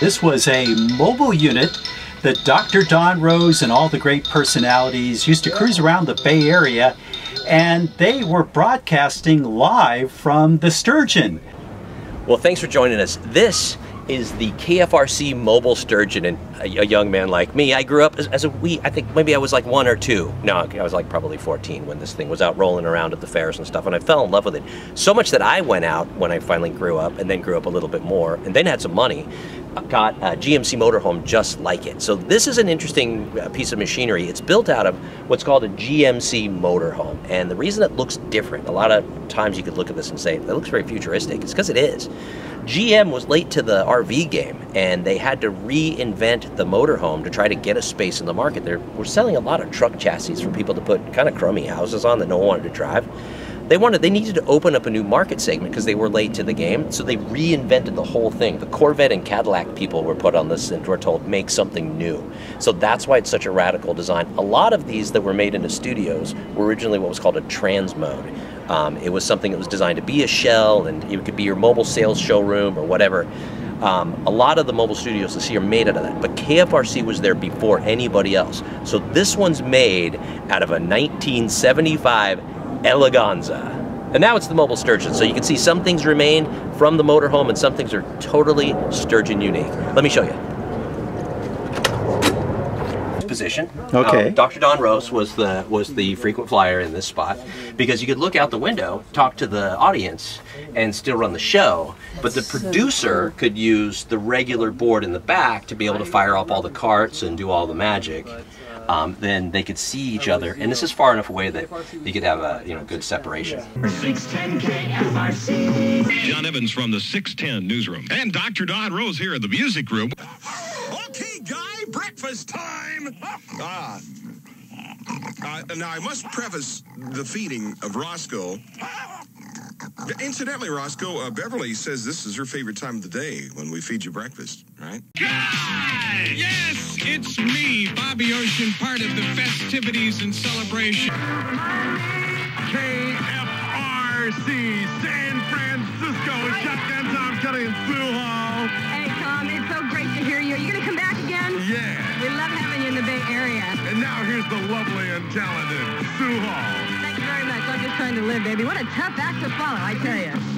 This was a mobile unit that Dr. Don Rose and all the great personalities used to cruise around the Bay Area, and they were broadcasting live from the Sturgeon. Well, thanks for joining us. This is the KFRC mobile sturgeon and a, a, young man like me. I grew up as, as, a wee i think maybe i was like one or two. No i was like probably 14 when this thing was out rolling around at the fairs and stuff and i fell in love with it. So much that i went out when i finally grew up and then grew up a little bit more and then had some money got a GMC motorhome just like it. So this is an interesting uh, piece of machinery. It's built out of what's called a GMC motorhome. And the reason it looks different, a lot of times you could look at this and say, that looks very futuristic. It's because it is. GM was late to the RV game and they had to reinvent the motorhome to try to get a space in the market. They were selling a lot of truck chassis for people to put kind of crummy houses on that no one wanted to drive they wanted they needed to open up a new market segment because they were late to the game. So they reinvented the whole thing. The corvette and cadillac people were put on this and were told make something new. So that's why it's such a radical design. A lot of these that were made into studios were originally what was called a TransMode. Um, it was something that was designed to be a shell and it could be your mobile sales showroom or whatever. Um, a lot of the mobile studios this year made out of that, but KFRC was there before anybody else. So this one's made out of a 1975 Eleganza. And now it's the mobile sturgeon, so you can see some things remain from the motorhome and some things are totally sturgeon unique. Let me show you. Position. Okay. Um, Dr. Don Rose was the was the frequent flyer in this spot because you could look out the window, talk to the audience, and still run the show. But the producer could use the regular board in the back to be able to fire up all the carts and do all the magic um, then they could see each other. And this is far enough away that you could have a you know good separation. John Evans from the 610 newsroom. And Dr. Don Rose here in the music room. Okay, guy, breakfast time. Ah. Uh, now, I must preface the feeding of Roscoe Incidentally, Roscoe, uh, Beverly says this is her favorite time of the day when we feed you breakfast, right? Guy! Yes, it's me, Bobby Ocean, part of the festivities and celebration. KFRC, San Francisco, Shotgun Tom Kelly and Sue Hall. Hey, Tom, it's so great to hear you. Are you going to come back again? Yeah. We love having you in the Bay Area. And now here's the lovely and talented Sue Hall Thank you very much. I'm just trying to live, baby. What a tough act to follow, I tell you.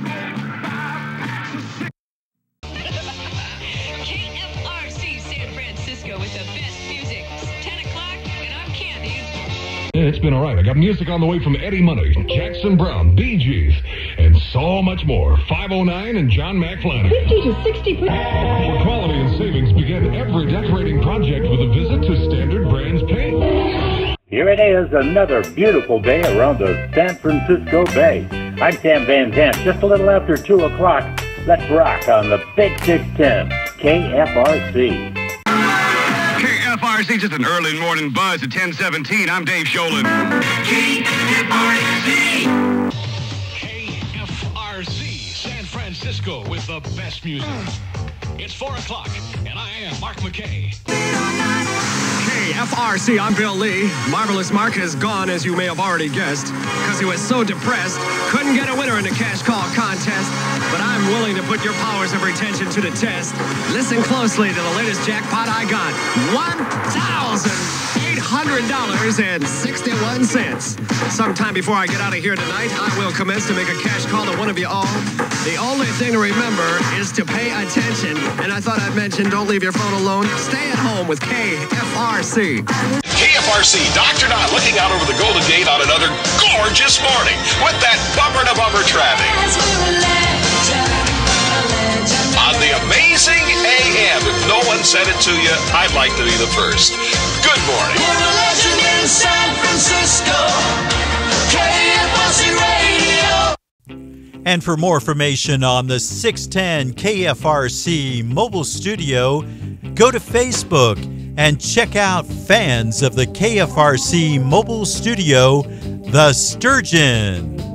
It's been all right. I got music on the way from Eddie Money, Jackson Browne, Bee Gees, and so much more. 509 and John Mack Flanagan. 50 to 60 percent. For quality and savings, begin every decorating project with a visit to Standard Brands Paint. Here it is, another beautiful day around the San Francisco Bay. I'm Sam Van Zandt, just a little after 2 o'clock. Let's rock on the Big 610, KFRC. KFRC, just an early morning buzz at 1017. I'm Dave Sholin. KFRC. KFRC, San Francisco with the best music. It's 4 o'clock, and I am Mark McKay. KFRC, I'm Bill Lee. Marvelous Mark has gone, as you may have already guessed, because he was so depressed, couldn't get a winner in the cash call contest. But I'm willing to put your powers of retention to the test. Listen closely to the latest jackpot I got. $1,800.61. Sometime before I get out of here tonight, I will commence to make a cash call to one of you all. The only thing to remember is to pay attention. And I thought I'd mention don't leave your phone alone. Stay at home with KFRC. KFRC, Dr. Don looking out over the Golden Gate on another gorgeous morning with that bumper to bumper traffic. If said it to you, I'd like to be the first. Good morning. San Francisco, KFRC Radio. And for more information on the 610 KFRC mobile studio, go to Facebook and check out fans of the KFRC mobile studio, The Sturgeon.